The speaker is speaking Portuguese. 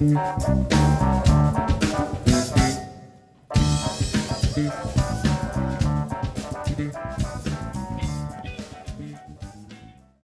Música